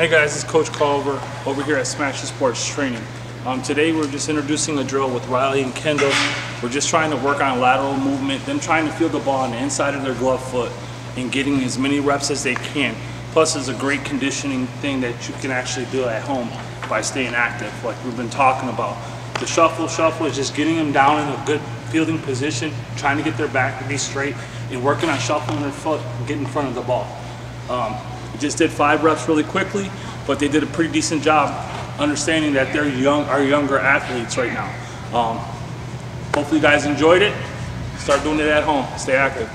Hey guys, it's Coach Culver over here at Smash Sports Training. Um, today we're just introducing a drill with Riley and Kendall. We're just trying to work on lateral movement, them trying to feel the ball on the inside of their glove foot and getting as many reps as they can. Plus it's a great conditioning thing that you can actually do at home by staying active like we've been talking about. The shuffle shuffle is just getting them down in a good fielding position, trying to get their back to be straight and working on shuffling their foot and getting in front of the ball. Um, just did five reps really quickly, but they did a pretty decent job understanding that they're young, our younger athletes right now. Um, hopefully you guys enjoyed it. Start doing it at home. Stay active.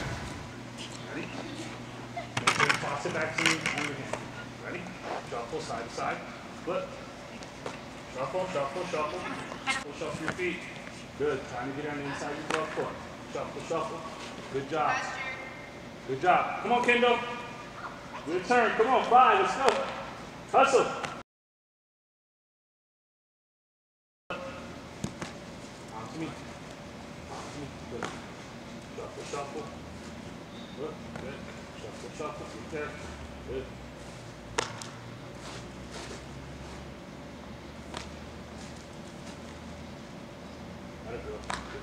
Ready? Shuffle side to side. Flip. Shuffle, shuffle, shuffle. Shuffle, shuffle your feet. Good. Time to get on the inside of your glove foot. Shuffle, shuffle. Good job. Good job. Come on, Kendall. Good turn. Come on, five. Let's go. Hustle. On to. Good. Shuffle, shuffle. Good. Shuffle, shuffle. Good. That is good. Good job.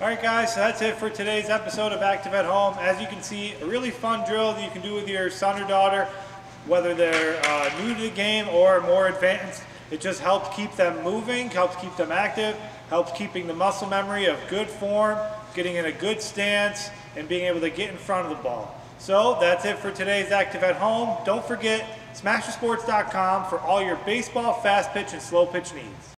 All right, guys, so that's it for today's episode of Active at Home. As you can see, a really fun drill that you can do with your son or daughter, whether they're uh, new to the game or more advanced. It just helps keep them moving, helps keep them active, helps keeping the muscle memory of good form, getting in a good stance, and being able to get in front of the ball. So that's it for today's Active at Home. Don't forget, SmashItSports.com for all your baseball, fast pitch, and slow pitch needs.